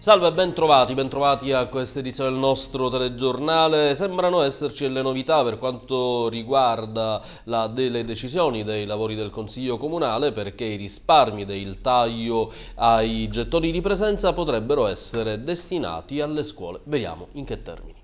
Salve, ben trovati, ben trovati a questa edizione del nostro telegiornale. Sembrano esserci delle novità per quanto riguarda la, delle decisioni dei lavori del Consiglio Comunale perché i risparmi del taglio ai gettoni di presenza potrebbero essere destinati alle scuole. Vediamo in che termini.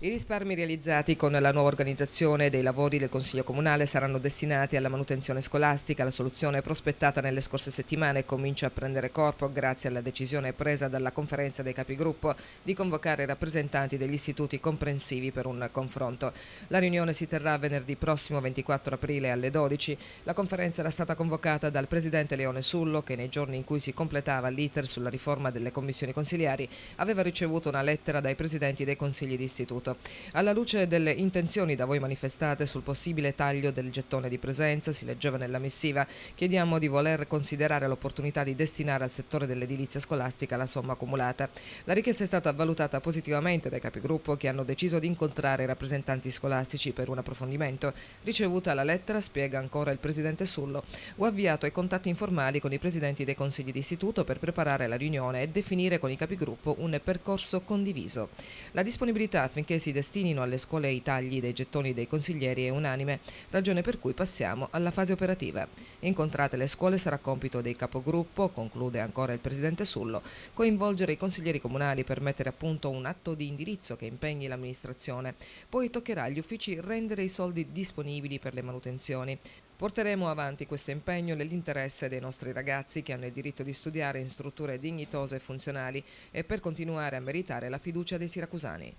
I risparmi realizzati con la nuova organizzazione dei lavori del Consiglio Comunale saranno destinati alla manutenzione scolastica. La soluzione prospettata nelle scorse settimane comincia a prendere corpo grazie alla decisione presa dalla conferenza dei capigruppo di convocare i rappresentanti degli istituti comprensivi per un confronto. La riunione si terrà venerdì prossimo 24 aprile alle 12. La conferenza era stata convocata dal presidente Leone Sullo che nei giorni in cui si completava l'iter sulla riforma delle commissioni consiliari aveva ricevuto una lettera dai presidenti dei consigli di istituto. Alla luce delle intenzioni da voi manifestate sul possibile taglio del gettone di presenza, si leggeva nella missiva, chiediamo di voler considerare l'opportunità di destinare al settore dell'edilizia scolastica la somma accumulata. La richiesta è stata valutata positivamente dai capigruppo che hanno deciso di incontrare i rappresentanti scolastici per un approfondimento. Ricevuta la lettera, spiega ancora il presidente Sullo, ho avviato i contatti informali con i presidenti dei consigli di istituto per preparare la riunione e definire con i capigruppo un percorso condiviso. La disponibilità affinché si destinino alle scuole i tagli dei gettoni dei consiglieri è unanime, ragione per cui passiamo alla fase operativa. Incontrate le scuole sarà compito dei capogruppo, conclude ancora il Presidente Sullo, coinvolgere i consiglieri comunali per mettere a punto un atto di indirizzo che impegni l'amministrazione. Poi toccherà agli uffici rendere i soldi disponibili per le manutenzioni. Porteremo avanti questo impegno nell'interesse dei nostri ragazzi che hanno il diritto di studiare in strutture dignitose e funzionali e per continuare a meritare la fiducia dei siracusani.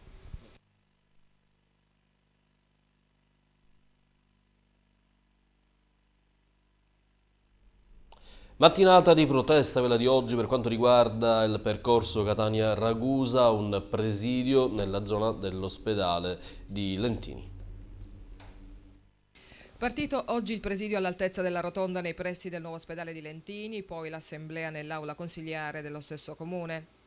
Mattinata di protesta quella di oggi per quanto riguarda il percorso Catania-Ragusa, un presidio nella zona dell'ospedale di Lentini. Partito oggi il presidio all'altezza della rotonda nei pressi del nuovo ospedale di Lentini, poi l'assemblea nell'aula consigliare dello stesso comune.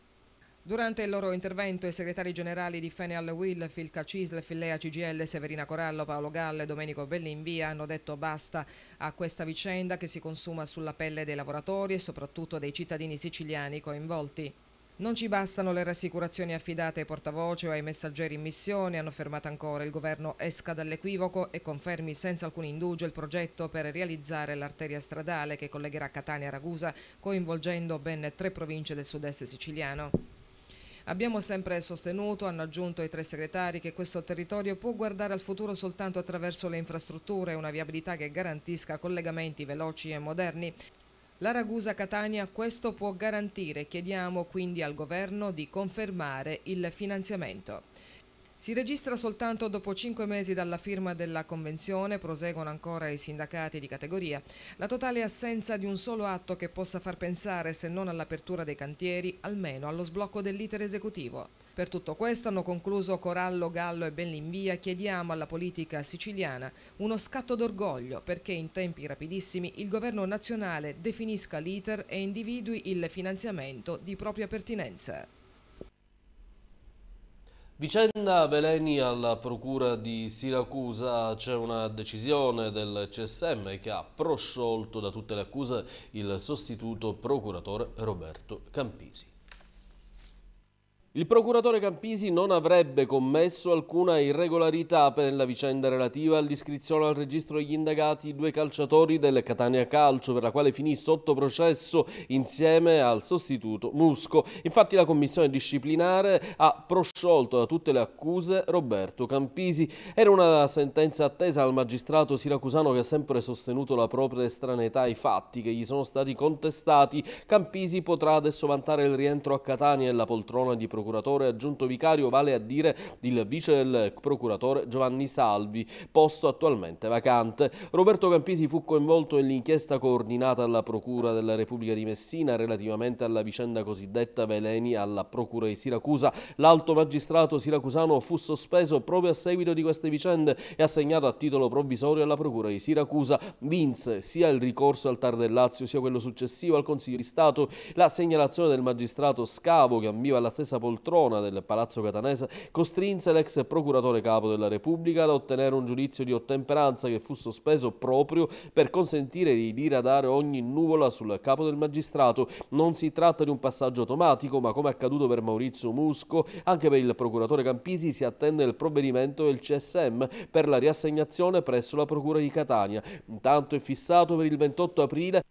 Durante il loro intervento i segretari generali di Feneal Will, Filca Cisle, Fillea CGL, Severina Corallo, Paolo Galle Domenico Bellinvia hanno detto basta a questa vicenda che si consuma sulla pelle dei lavoratori e soprattutto dei cittadini siciliani coinvolti. Non ci bastano le rassicurazioni affidate ai portavoce o ai messaggeri in missione, hanno fermato ancora. Il governo esca dall'equivoco e confermi senza alcun indugio il progetto per realizzare l'arteria stradale che collegherà Catania a Ragusa, coinvolgendo ben tre province del sud-est siciliano. Abbiamo sempre sostenuto, hanno aggiunto i tre segretari, che questo territorio può guardare al futuro soltanto attraverso le infrastrutture e una viabilità che garantisca collegamenti veloci e moderni. La Ragusa-Catania questo può garantire, chiediamo quindi al Governo di confermare il finanziamento. Si registra soltanto dopo cinque mesi dalla firma della convenzione, proseguono ancora i sindacati di categoria, la totale assenza di un solo atto che possa far pensare, se non all'apertura dei cantieri, almeno allo sblocco dell'iter esecutivo. Per tutto questo hanno concluso Corallo, Gallo e Bellinvia, chiediamo alla politica siciliana uno scatto d'orgoglio perché in tempi rapidissimi il governo nazionale definisca l'iter e individui il finanziamento di propria pertinenza. Vicenda Veleni alla procura di Siracusa, c'è una decisione del CSM che ha prosciolto da tutte le accuse il sostituto procuratore Roberto Campisi. Il procuratore Campisi non avrebbe commesso alcuna irregolarità per la vicenda relativa all'iscrizione al registro degli indagati due calciatori del Catania Calcio, per la quale finì sotto processo insieme al sostituto Musco. Infatti la commissione disciplinare ha prosciolto da tutte le accuse Roberto Campisi. Era una sentenza attesa al magistrato siracusano che ha sempre sostenuto la propria estraneità ai fatti che gli sono stati contestati. Campisi potrà adesso vantare il rientro a Catania e la poltrona di procuratore procuratore aggiunto vicario, vale a dire il vice del procuratore Giovanni Salvi, posto attualmente vacante. Roberto Campisi fu coinvolto nell'inchiesta coordinata alla Procura della Repubblica di Messina relativamente alla vicenda cosiddetta Veleni alla Procura di Siracusa. L'alto magistrato siracusano fu sospeso proprio a seguito di queste vicende e assegnato a titolo provvisorio alla Procura di Siracusa. Vinse sia il ricorso al Tar del Lazio sia quello successivo al Consiglio di Stato. La segnalazione del magistrato Scavo che ambiva alla stessa posizione poltrona del Palazzo Catanese costrinse l'ex procuratore capo della Repubblica ad ottenere un giudizio di ottemperanza che fu sospeso proprio per consentire di diradare ogni nuvola sul capo del magistrato. Non si tratta di un passaggio automatico, ma come accaduto per Maurizio Musco, anche per il procuratore Campisi si attende il provvedimento del CSM per la riassegnazione presso la Procura di Catania. Intanto è fissato per il 28 aprile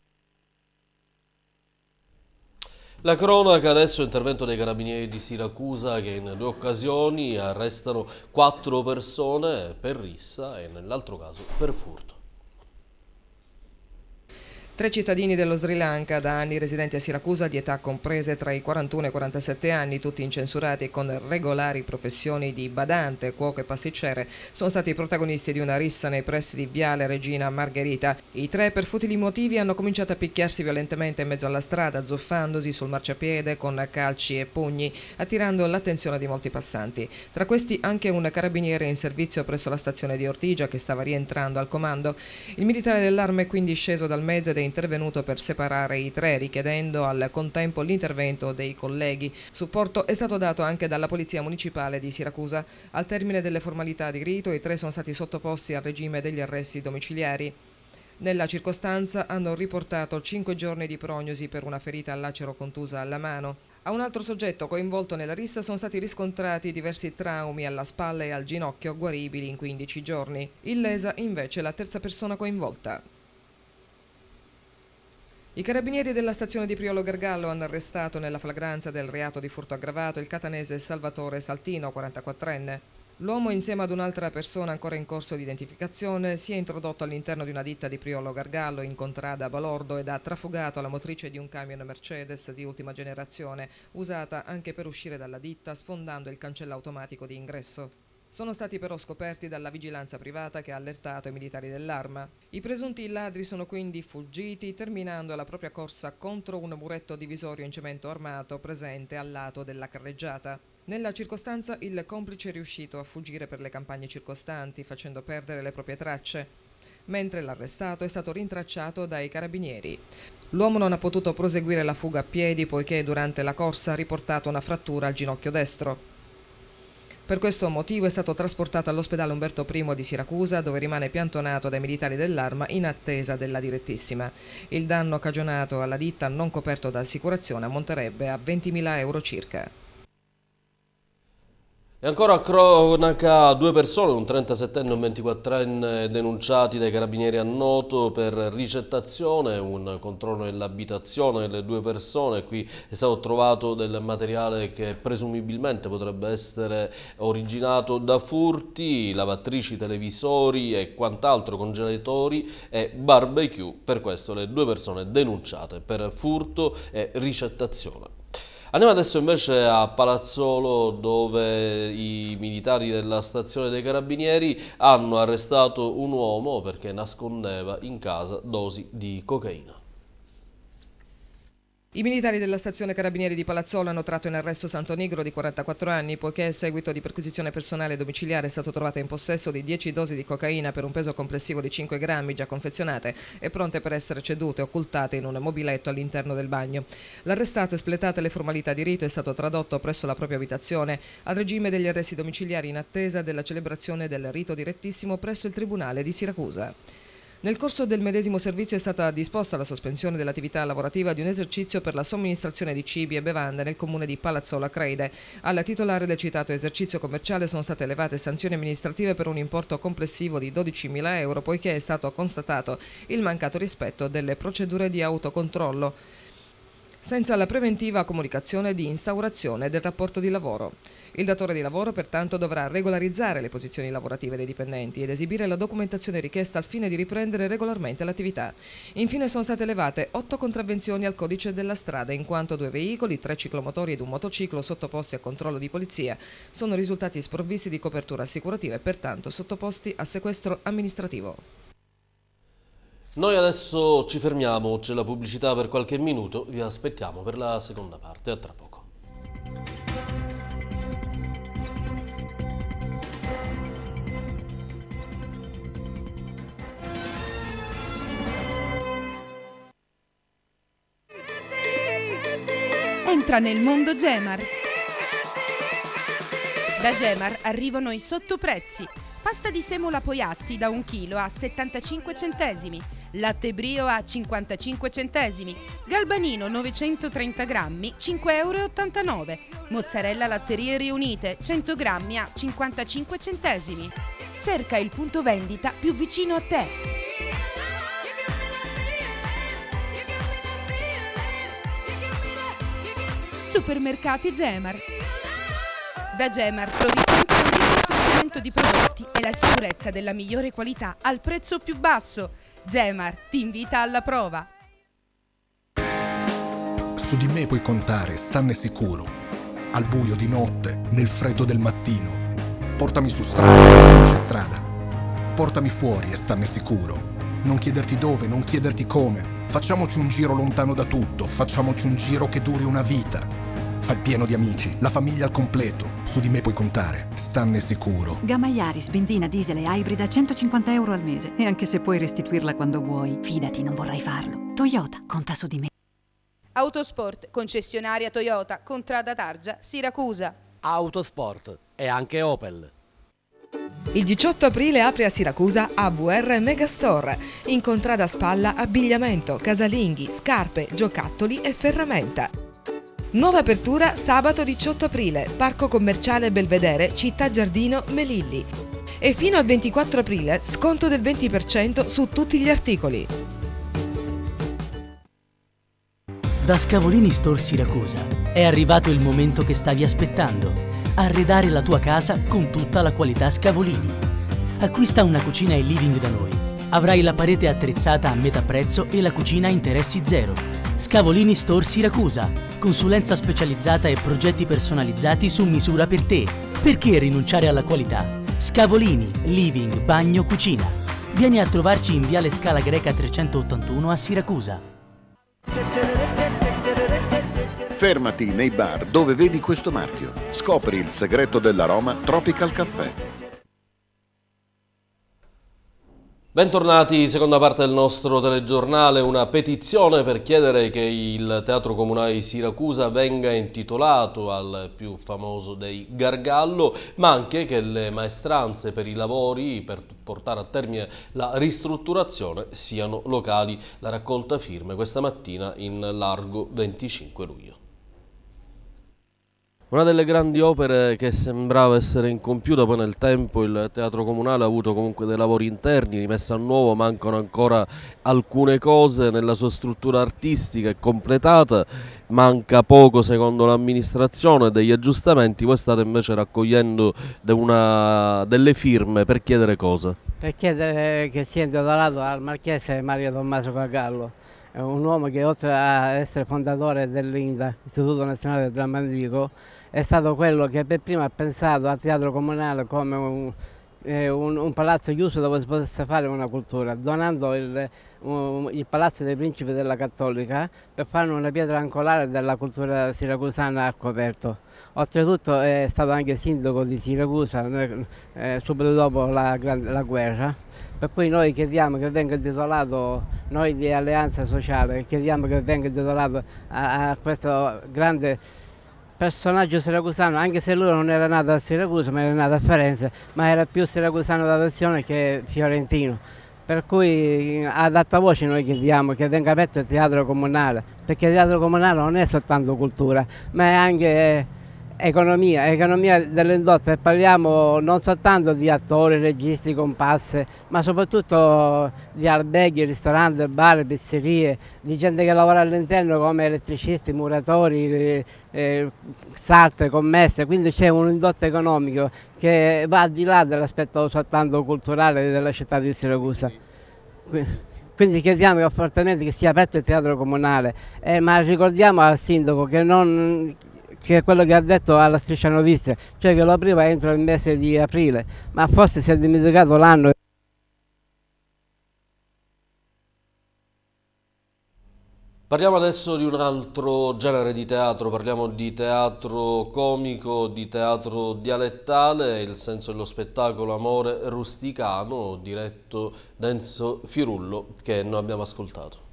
la cronaca adesso è intervento dei carabinieri di Siracusa che in due occasioni arrestano quattro persone per rissa e nell'altro caso per furto. Tre cittadini dello Sri Lanka, da anni residenti a Siracusa, di età comprese tra i 41 e i 47 anni, tutti incensurati con regolari professioni di badante, cuoco e pasticcere, sono stati i protagonisti di una rissa nei pressi di Viale Regina Margherita. I tre, per futili motivi, hanno cominciato a picchiarsi violentemente in mezzo alla strada, zuffandosi sul marciapiede con calci e pugni, attirando l'attenzione di molti passanti. Tra questi anche un carabiniere in servizio presso la stazione di Ortigia che stava rientrando al comando. Il militare dell'arma è quindi sceso dal mezzo ed è intervenuto per separare i tre, richiedendo al contempo l'intervento dei colleghi. Supporto è stato dato anche dalla Polizia Municipale di Siracusa. Al termine delle formalità di rito, i tre sono stati sottoposti al regime degli arresti domiciliari. Nella circostanza hanno riportato 5 giorni di prognosi per una ferita al lacero contusa alla mano. A un altro soggetto coinvolto nella rissa sono stati riscontrati diversi traumi alla spalla e al ginocchio guaribili in 15 giorni. Illesa invece la terza persona coinvolta. I carabinieri della stazione di Priolo Gargallo hanno arrestato nella flagranza del reato di furto aggravato il catanese Salvatore Saltino, 44enne. L'uomo, insieme ad un'altra persona ancora in corso di identificazione, si è introdotto all'interno di una ditta di Priolo Gargallo in contrada Balordo ed ha trafugato la motrice di un camion Mercedes di ultima generazione, usata anche per uscire dalla ditta sfondando il cancello automatico di ingresso. Sono stati però scoperti dalla vigilanza privata che ha allertato i militari dell'arma. I presunti ladri sono quindi fuggiti, terminando la propria corsa contro un muretto divisorio in cemento armato presente al lato della carreggiata. Nella circostanza il complice è riuscito a fuggire per le campagne circostanti, facendo perdere le proprie tracce, mentre l'arrestato è stato rintracciato dai carabinieri. L'uomo non ha potuto proseguire la fuga a piedi poiché durante la corsa ha riportato una frattura al ginocchio destro. Per questo motivo è stato trasportato all'ospedale Umberto I di Siracusa, dove rimane piantonato dai militari dell'arma in attesa della direttissima. Il danno cagionato alla ditta non coperto da assicurazione ammonterebbe a 20.000 euro circa. E ancora a cronaca, due persone, un 37enne e un 24enne denunciati dai carabinieri a Noto per ricettazione, un controllo nell'abitazione delle due persone, qui è stato trovato del materiale che presumibilmente potrebbe essere originato da furti, lavatrici, televisori e quant'altro, congelatori e barbecue, per questo le due persone denunciate per furto e ricettazione. Andiamo adesso invece a Palazzolo dove i militari della stazione dei carabinieri hanno arrestato un uomo perché nascondeva in casa dosi di cocaina. I militari della stazione Carabinieri di Palazzolo hanno tratto in arresto Santonigro di 44 anni poiché a seguito di perquisizione personale domiciliare è stato trovato in possesso di 10 dosi di cocaina per un peso complessivo di 5 grammi già confezionate e pronte per essere cedute e occultate in un mobiletto all'interno del bagno. L'arrestato, espletate le formalità di rito, è stato tradotto presso la propria abitazione al regime degli arresti domiciliari in attesa della celebrazione del rito direttissimo presso il Tribunale di Siracusa. Nel corso del medesimo servizio è stata disposta la sospensione dell'attività lavorativa di un esercizio per la somministrazione di cibi e bevande nel comune di Palazzola Creide. Al titolare del citato esercizio commerciale sono state elevate sanzioni amministrative per un importo complessivo di 12.000 euro poiché è stato constatato il mancato rispetto delle procedure di autocontrollo senza la preventiva comunicazione di instaurazione del rapporto di lavoro. Il datore di lavoro pertanto dovrà regolarizzare le posizioni lavorative dei dipendenti ed esibire la documentazione richiesta al fine di riprendere regolarmente l'attività. Infine sono state elevate otto contravvenzioni al codice della strada in quanto due veicoli, tre ciclomotori ed un motociclo sottoposti a controllo di polizia sono risultati sprovvisti di copertura assicurativa e pertanto sottoposti a sequestro amministrativo. Noi adesso ci fermiamo, c'è la pubblicità per qualche minuto, vi aspettiamo per la seconda parte, a tra poco. Entra nel mondo Gemar Da Gemar arrivano i sottoprezzi. Pasta di semola Poiatti da 1 kg a 75 centesimi, latte brio a 55 centesimi, galbanino 930 grammi 5,89 euro, mozzarella latterie riunite 100 grammi a 55 centesimi. Cerca il punto vendita più vicino a te. Supermercati Gemar. Da Gemar trovi sempre assortimento di prodotti e la sicurezza della migliore qualità al prezzo più basso. Gemar ti invita alla prova. Su di me puoi contare, stanne sicuro. Al buio di notte, nel freddo del mattino. Portami su strada, non c'è strada. Portami fuori e stanne sicuro. Non chiederti dove, non chiederti come. Facciamoci un giro lontano da tutto, facciamoci un giro che duri una vita. Fa il pieno di amici, la famiglia al completo. Su di me puoi contare, stanne sicuro. Gamma Yaris, benzina, diesel e hybrid a 150 euro al mese. E anche se puoi restituirla quando vuoi, fidati, non vorrai farlo. Toyota, conta su di me. Autosport, concessionaria Toyota, Contrada Targia, Siracusa. Autosport e anche Opel. Il 18 aprile apre a Siracusa AVR Megastore. In contrada Spalla abbigliamento, casalinghi, scarpe, giocattoli e ferramenta. Nuova apertura sabato 18 aprile, Parco Commerciale Belvedere, Città Giardino Melilli. E fino al 24 aprile sconto del 20% su tutti gli articoli. Da Scavolini Store Siracusa è arrivato il momento che stavi aspettando. Arredare la tua casa con tutta la qualità Scavolini. Acquista una cucina e living da noi. Avrai la parete attrezzata a metà prezzo e la cucina a interessi zero. Scavolini Store Siracusa. Consulenza specializzata e progetti personalizzati su misura per te. Perché rinunciare alla qualità? Scavolini, living, bagno, cucina. Vieni a trovarci in Viale Scala Greca 381 a Siracusa. Fermati nei bar dove vedi questo marchio. Scopri il segreto dell'aroma Tropical Caffè. Bentornati, seconda parte del nostro telegiornale, una petizione per chiedere che il Teatro Comunale di Siracusa venga intitolato al più famoso dei Gargallo, ma anche che le maestranze per i lavori per portare a termine la ristrutturazione siano locali. La raccolta firme questa mattina in largo 25 luglio. Una delle grandi opere che sembrava essere incompiuta, poi nel tempo il Teatro Comunale ha avuto comunque dei lavori interni, rimessa a nuovo, mancano ancora alcune cose nella sua struttura artistica è completata, manca poco secondo l'amministrazione degli aggiustamenti, voi state invece raccogliendo una, delle firme per chiedere cosa? Per chiedere che sia intitolato al marchese Mario Tommaso Cagallo, un uomo che oltre a essere fondatore dell'INDA, Istituto Nazionale del Drammatico, è stato quello che per prima ha pensato al teatro comunale come un, eh, un, un, palazzo chiuso dove si potesse fare una cultura, donando il, un, il palazzo dei principi della Cattolica per fare una pietra angolare della cultura siracusana al coperto. Oltretutto è stato anche sindaco di Siracusa eh, subito dopo la, la guerra per cui noi chiediamo che venga intitolato, noi di Alleanza Sociale, chiediamo che venga intitolato a, a questo grande personaggio siracusano, anche se lui non era nato a Siracusa ma era nato a Firenze, ma era più siracusano d'adozione che fiorentino. Per cui ad alta voce noi chiediamo che venga aperto il teatro comunale, perché il teatro comunale non è soltanto cultura, ma è anche economia, economia dell'indotto e parliamo non soltanto di attori, registi, compasse, ma soprattutto di alberghi, ristoranti, bar, pizzerie, di gente che lavora all'interno come elettricisti, muratori, eh, eh sarte, commesse, quindi c'è un indotto economico che va al di là dell'aspetto soltanto culturale della città di Siracusa. Quindi chiediamo fortemente che sia aperto il teatro comunale, eh, ma ricordiamo al sindaco che non, che è quello che ha detto alla striscia notizia, cioè che lo apriva entro il mese di aprile, ma forse si è dimenticato l'anno. Parliamo adesso di un altro genere di teatro, parliamo di teatro comico, di teatro dialettale, il senso dello spettacolo Amore rusticano, diretto da Enzo Firullo, che noi abbiamo ascoltato.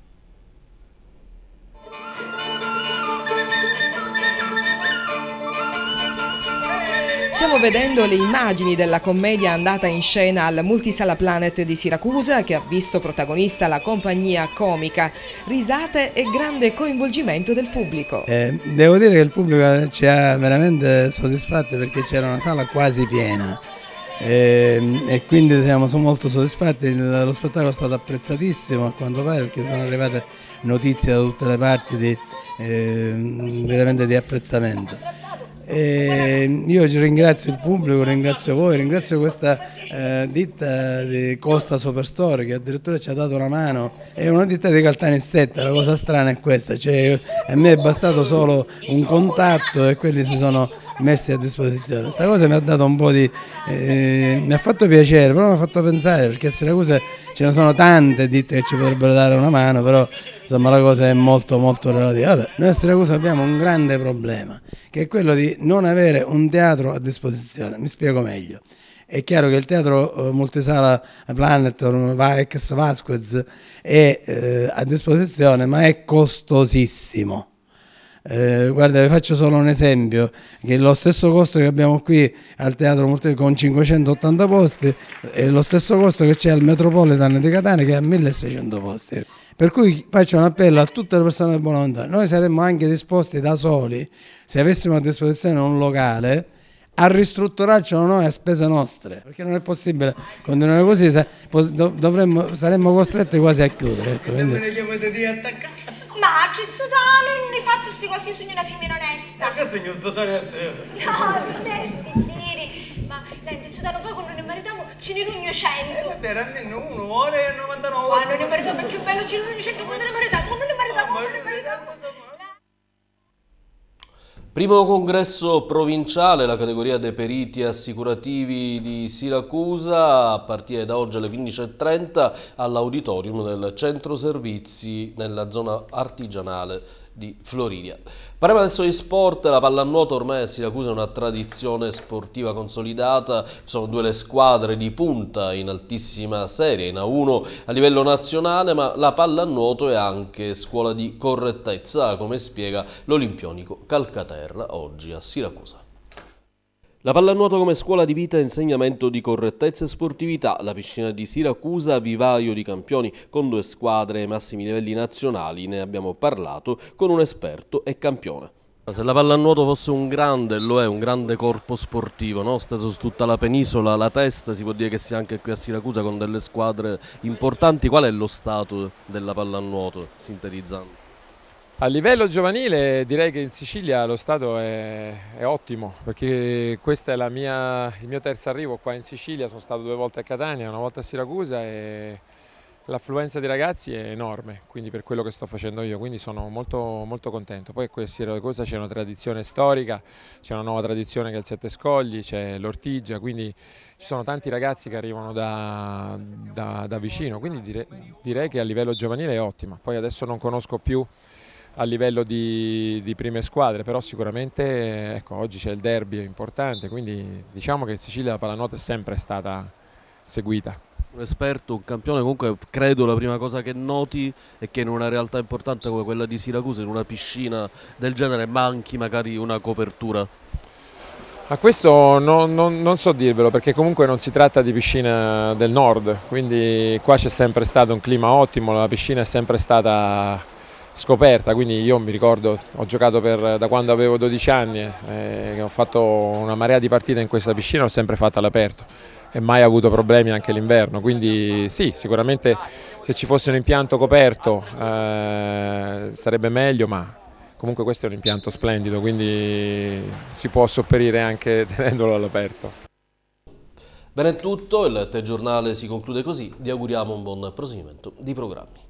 Stiamo vedendo le immagini della commedia andata in scena al Multisala Planet di Siracusa che ha visto protagonista la compagnia comica, risate e grande coinvolgimento del pubblico. Eh, devo dire che il pubblico ci ha veramente soddisfatti perché c'era una sala quasi piena. E, ehm, e, quindi siamo molto soddisfatti, lo spettacolo è stato apprezzatissimo a quanto pare perché sono arrivate notizie da tutte le parti di, eh, veramente di apprezzamento. E io ringrazio il pubblico, ringrazio voi, ringrazio questa eh, ditta di Costa Superstore che addirittura ci ha dato una mano, è una ditta di Caltanissetta, la cosa strana è questa, cioè, a me è bastato solo un contatto e quelli si sono messi a disposizione. Questa cosa mi ha dato un po' di... Eh, mi ha fatto piacere, però mi ha fatto pensare perché a Siracusa ce ne sono tante ditte che ci potrebbero dare una mano, però insomma la cosa è molto molto relativa. Vabbè, noi a Siracusa abbiamo un grande problema, che è quello di non avere un teatro a disposizione. Mi spiego meglio. È chiaro che il teatro eh, multisala Planet, ex Vasquez, è eh, a disposizione, ma è costosissimo eh, guarda, vi faccio solo un esempio, che lo stesso costo che abbiamo qui al Teatro Multi con 580 posti è lo stesso costo che c'è al Metropolitan di Catania che ha 1600 posti. Per cui faccio un appello a tutte le persone di buona volontà, noi saremmo anche disposti da soli, se avessimo a disposizione un locale, a ristrutturarcelo noi a spese nostre, perché non è possibile continuare così, dovremmo, saremmo costretti quasi a chiudere. Ecco, quindi... Ma Cizzutano, non ne faccio queste cose, io sono una femmina onesta. Ma che segno sto onesta io? No, non è pindiri. Ma niente, Cizzutano, poi quando ne rugno 100. È vero, almeno uno, ore 99. Ma non ne meritiamo, è più bello, rugno 100, quando ne meritiamo, quando ne meritiamo, quando ne meritiamo. Primo congresso provinciale, la categoria dei periti assicurativi di Siracusa, a partire da oggi alle 15.30 all'auditorium del centro servizi nella zona artigianale di Floridia. Parliamo adesso di sport, la pallanuoto ormai a Siracusa è una tradizione sportiva consolidata, sono due le squadre di punta in altissima serie, in A1 a livello nazionale, ma la pallanuoto è anche scuola di correttezza, come spiega l'Olimpionico Calcaterra oggi a Siracusa. La pallanuoto come scuola di vita e insegnamento di correttezza e sportività, la piscina di Siracusa, vivaio di campioni con due squadre ai massimi livelli nazionali, ne abbiamo parlato con un esperto e campione. Se la pallanuoto fosse un grande, lo è, un grande corpo sportivo, no? steso su tutta la penisola, la testa, si può dire che sia anche qui a Siracusa con delle squadre importanti, qual è lo stato della pallanuoto, sintetizzando? A livello giovanile direi che in Sicilia lo stato è, è ottimo perché questo è mia, il mio terzo arrivo qua in Sicilia, sono stato due volte a Catania, una volta a Siracusa e l'affluenza di ragazzi è enorme, quindi per quello che sto facendo io, quindi sono molto, molto contento. Poi qui a Siracusa c'è una tradizione storica, c'è una nuova tradizione che è il Sette Scogli, c'è l'Ortigia, quindi ci sono tanti ragazzi che arrivano da, da, da vicino, quindi direi, direi che a livello giovanile è ottima. Poi adesso non conosco più a livello di, di prime squadre, però sicuramente ecco, oggi c'è il derby importante, quindi diciamo che in Sicilia la pallanuoto è sempre stata seguita. Un esperto, un campione, comunque credo la prima cosa che noti è che in una realtà importante come quella di Siracusa, in una piscina del genere, manchi magari una copertura. A questo non, non, non, so dirvelo perché comunque non si tratta di piscina del nord, quindi qua c'è sempre stato un clima ottimo, la piscina è sempre stata scoperta, quindi io mi ricordo, ho giocato per, da quando avevo 12 anni, eh, ho fatto una marea di partite in questa piscina, l'ho sempre fatta all'aperto e mai avuto problemi anche l'inverno, quindi sì, sicuramente se ci fosse un impianto coperto eh, sarebbe meglio, ma comunque questo è un impianto splendido, quindi si può sopperire anche tenendolo all'aperto. Bene è tutto, il telegiornale si conclude così, vi auguriamo un buon proseguimento di programmi.